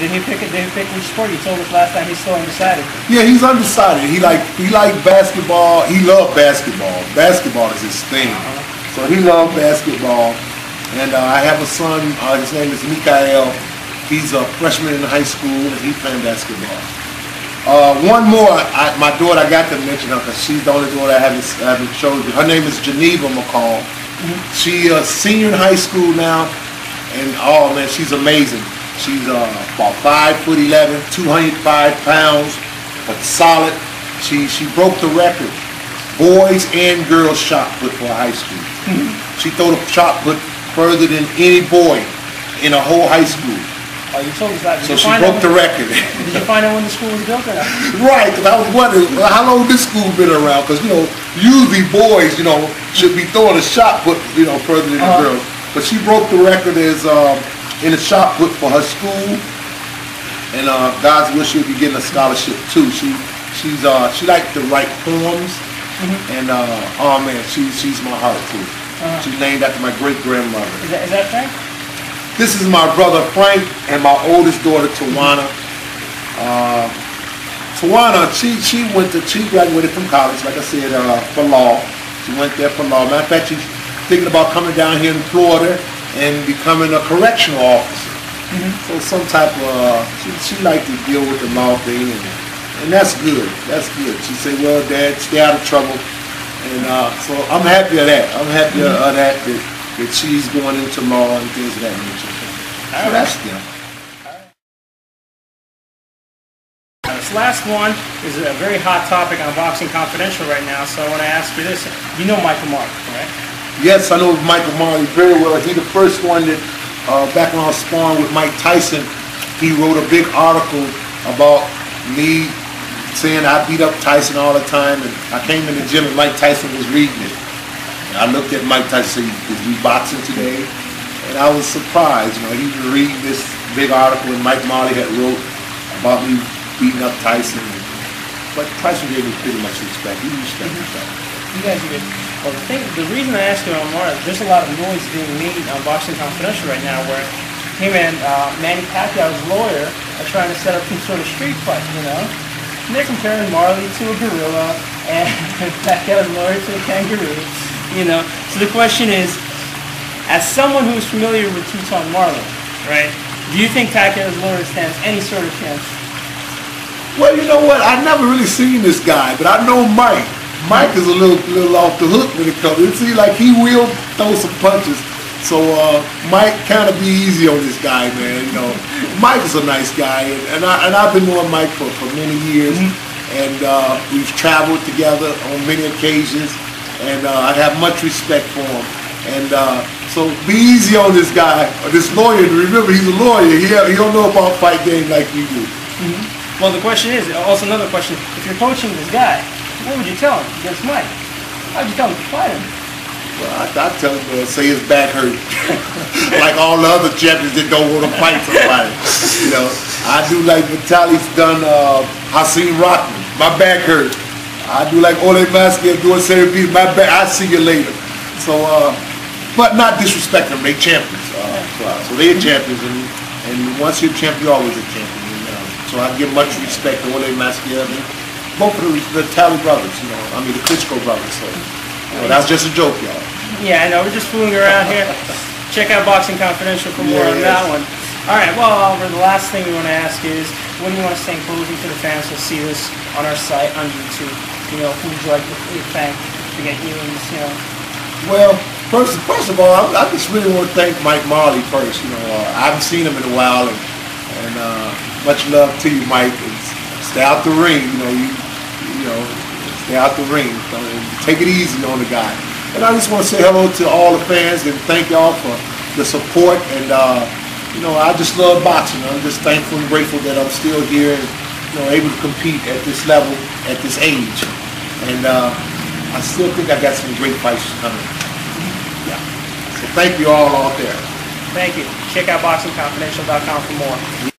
Did he pick it? Did he pick which sport? You told us last time he's still undecided. Yeah, he's undecided. He like he like basketball. He loved basketball. Basketball is his thing. So he loved basketball. And uh, I have a son. Uh, his name is Mikael. He's a freshman in high school and he's playing basketball. Uh, one more, I, my daughter, I got to mention her because she's the only daughter I haven't, I haven't showed you. Her name is Geneva McCall. She a senior in high school now, and oh man, she's amazing. She's uh, about five foot 11, 205 pounds, but solid. She she broke the record, boys and girls shot put for high school. She threw the shot put further than any boy in a whole high school. Oh, you told us that. Did So she broke the record. Did you find out when the school was built or? Right, because I was wondering well, how long this school been around? Because you know, usually boys, you know, should be throwing a shot put, you know, further than the Uh-huh. girls. But she broke the record as um, in the shop put for her school, and uh, God's will she'll be getting a scholarship too. She she's uh she liked to write poems, and uh, oh man, she she's my heart too. Uh-huh. She's named after my great grandmother. Is that, is that Frank? This is my brother Frank and my oldest daughter Tawana. Uh, Tawana, she she went to she graduated from college, like I said, uh, for law. She went there for law. Matter of fact, she's thinking about coming down here in Florida and becoming a correctional officer. So some type of uh, she she liked to deal with the law thing, and and that's good. That's good. She said, "Well, Dad, stay out of trouble." And uh, so I'm happy of that. I'm happy of that, that that she's going into law and things of that nature. So that's. Uh, This last one is a very hot topic on Boxing Confidential right now, so I want to ask you this. You know Michael Mark, correct? Yes, I know Michael Marley very well. He the first one that, uh, back when I was sparring with Mike Tyson, he wrote a big article about me saying I beat up Tyson all the time, and I came in the gym and Mike Tyson was reading it. And I looked at Mike Tyson, is we boxing today? And I was surprised, you know, he was reading this big article and Mike Marley had wrote about me beating up Tyson. But Tyson gave me pretty much respect. He respected that. You guys are. Well, the thing, the reason I asked you on Mark, there's a lot of noise being made on Boxing Confidential right now where him and uh, Manny Pacquiao's lawyer are trying to set up some sort of street fight, you know? And they're comparing Marley to a gorilla and Pacquiao's lawyer to a kangaroo, you know? So the question is, as someone who's familiar with Tucson Marley, right, do you think Pacquiao's lawyer stands any sort of chance? Well, you know what? I've never really seen this guy, but I know Mike. Mike is a little little off the hook when it comes. It seems like he will throw some punches. So uh, Mike, kind of be easy on this guy, man. You know, Mike is a nice guy, and, and I and I've been knowing Mike for, for many years, and uh, we've traveled together on many occasions, and uh, I have much respect for him. And uh, so be easy on this guy, or this lawyer. Remember, he's a lawyer. He he don't know about fight game like you do. Well, the question is, also another question, if you're coaching this guy, what would you tell him against Mike? How would you tell him to fight him? Well, I, I tell him to say his back hurt, like all the other champions that don't want to fight somebody. You know, I do like Vitaly's done uh, Hasim Rahman. My back hurt. I do like Oleg Maskaev doing Beat. My back. I'll see you later. So, uh, but not disrespect them. They champions. Uh, so, uh, they're champions, and, and once you're a champion, you're always a champion. You know? so I give much respect to Oleg Maskaev and both of the, the Tally brothers. You know, I mean the Klitschko brothers. So, you know, that's just a joke, y'all. Yeah, I know, we're just fooling around here. Check out Boxing Confidential for more on that one. All right, well, Oliver, the last thing we want to ask is, when do you want to say in closing to the fans who see this on our site, on YouTube? You know, who would you like to thank to get you and, you know, Well, first, first of all, I, I just really want to thank Mike Marley first. You know, uh, I haven't seen him in a while, and, and uh, much love to you, Mike. And stay out the ring. You know, you you know, stay out the ring. Take it easy on the guy. And I just want to say hello to all the fans and thank y'all for the support. And uh, you know, I just love boxing. I'm just thankful and grateful that I'm still here and you know able to compete at this level at this age. And uh, I still think I got some great fights coming. Yeah. So thank you all out there. thank you. Check out BoxingConfidential.com for more.